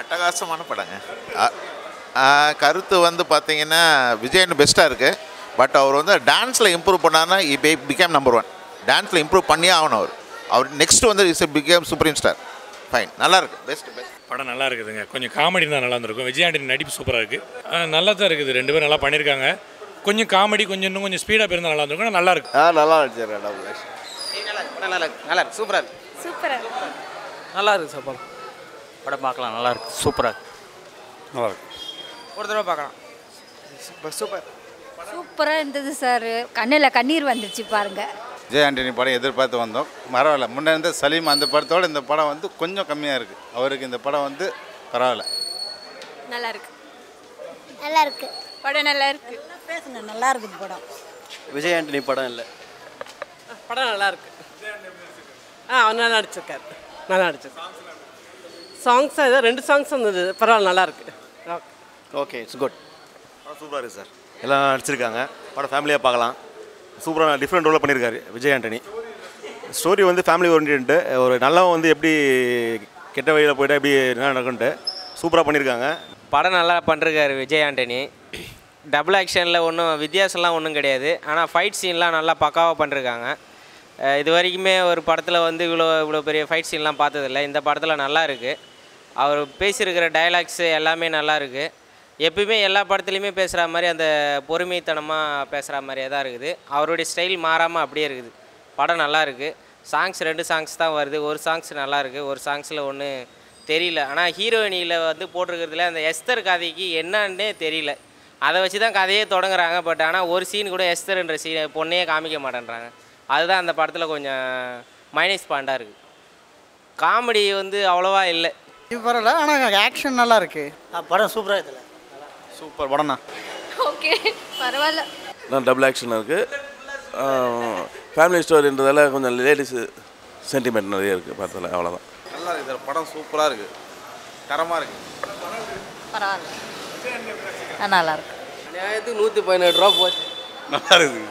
அட்டகாசமான படங்க. கருத்து வந்து பார்த்தீங்கன்னா விஜயன் பெஸ்ட்டாக இருக்குது பட் அவர் வந்து டான்ஸில் இம்ப்ரூவ் பண்ணார்னா இப்போ பிகேம் நம்பர் ஒன் டான்ஸில் இம்ப்ரூவ் பண்ணியே ஆகணும் அவர். அவர் நெக்ஸ்ட் வந்து is became supreme star fine நல்லா இருக்கு. பெஸ்ட் பெஸ்ட் படம் நல்லா இருக்குதுங்க. கொஞ்சம் காமெடி தான் நல்லா இருந்திருக்கும். விஜயாண்டி நடிப்பு சூப்பராக இருக்குது நல்லா தான் இருக்குது. ரெண்டு பேரும் நல்லா பண்ணியிருக்காங்க. கொஞ்சம் காமெடி கொஞ்சம் இன்னும் கொஞ்சம் ஸ்பீடாக இருந்தால் நல்லா இருந்திருக்கும். நல்லா இருக்கு. ஆ நல்லா டபுள் நல்லா இருக்கு. நல்லா இருக்கு. சூப்பராக இருக்கு. சூப்பராக நல்லா இருக்கு சார் படம் பார்க்கலாம் நல்லா இருக்கு. சூப்பராக இருக்கு. நல்லா இருக்கு. ஒரு தடவை பார்க்கலாம். Super super. சூப்பராக இருந்தது சார். கண்ணில் கண்ணீர் வந்துருச்சு பாருங்க. விஜய் ஆண்டனி படம் எதிர்பார்த்து வந்தோம். பரவாயில்ல. முன்னே இருந்த சலீம் அந்த படத்தோட இந்த படம் வந்து கொஞ்சம் கம்மியாக இருக்குது அவருக்கு இந்த படம் வந்து பரவாயில்ல. நல்லா இருக்கு. நல்லா இருக்கு. படம் நல்லா இருக்கு. பேசுங்க நல்லா இருக்குது படம். விஜய் ஆண்டனி படம் இல்லை. படம் நல்லா இருக்கு. ஆ அவர் நல்லா நடிச்சிருக்காரு. நல்லா நடிச்சிருக்காரு. சாங்ஸ் ஏதோ ரெண்டு சாங்ஸ் வந்தது. பரவாயில்ல நல்லா இருக்கு. ஓகே இட்ஸ் குட் சூப்பராக இருக்குது சார் எல்லாம் நடிச்சிருக்காங்க. படம் ஃபேமிலியாக பார்க்கலாம். சூப்பராக டிஃப்ரெண்ட் ரோலில் பண்ணியிருக்காரு விஜய் ஆண்டனி. ஸ்டோரி வந்து ஃபேமிலி ஓரியன்ட்டு ஒரு நல்லவன் வந்து எப்படி கெட்ட வழியில் போயிட்டா எப்படி என்ன நடக்குன்ட்டு சூப்பராக பண்ணியிருக்காங்க படம் நல்லா பண்ணிருக்காரு விஜய் ஆண்டனி. டபுள் ஆக்ஷனில் ஒன்றும் வித்தியாசம்லாம் ஒன்றும் கிடையாது. ஆனால் ஃபைட் சீன்லாம் நல்லா பக்காவாக பண்ணிருக்காங்க. இது வரைக்குமே ஒரு படத்தில் வந்து இவ்வளோ இவ்வளோ பெரிய ஃபைட் சீன்லாம் பார்த்ததில்ல. இந்த படத்தில் நல்லா இருக்குது அவர் பேசியிருக்கிற டயலாக்ஸு எல்லாமே நல்லா இருக்குது எப்பயுமே எல்லா படத்துலையுமே பேசுகிற மாதிரி அந்த பொறுமைத்தனமாக பேசுகிற மாதிரியே தான் இருக்குது. அவருடைய ஸ்டைல் மாறாமல் அப்படியே இருக்குது. படம் நல்லா இருக்குது சாங்ஸ் ரெண்டு சாங்ஸ் தான் வருது. ஒரு சாங்ஸ் நல்லா இருக்குது ஒரு சாங்ஸில் ஒன்று தெரியல. ஆனால் ஹீரோயினியில் வந்து போட்டிருக்கிறதுல அந்த எஸ்தர் கதைக்கு என்னன்னே தெரியல. அதை வச்சு தான் கதையே தொடங்குறாங்க. பட் ஆனால் ஒரு சீன் கூட எஸ்தர்ன்ற சீன் பொண்ணையே காமிக்க மாட்டேன்றாங்க. அதுதான் அந்த படத்தில் கொஞ்சம் மைனஸ் பாயிண்டாக இருக்குது காமெடி வந்து அவ்வளோவா இல்லை. இது பரவாயில்ல ஆனால் ஆக்ஷன் நல்லா இருக்கு. படம் சூப்பராக இருக்குல்ல சூப்பர் படம் தான் ஓகே பரவாயில்ல. நான் டபுள் ஆக்ஷன் இருக்குது ஃபேமிலி ஸ்டோரின்றதால கொஞ்சம் லேடிஸு சென்டிமெண்ட் நிறைய இருக்குது பார்த்ததில் அவ்வளோதான் நல்லா இருக்குது படம் சூப்பராக இருக்குது தரமாக இருக்குது பரவாயில்ல. நல்லா இருக்கு. நியாயத்துக்கு நூற்றி பதினெட்டு ரூபா போச்சு. நல்லா இருக்குது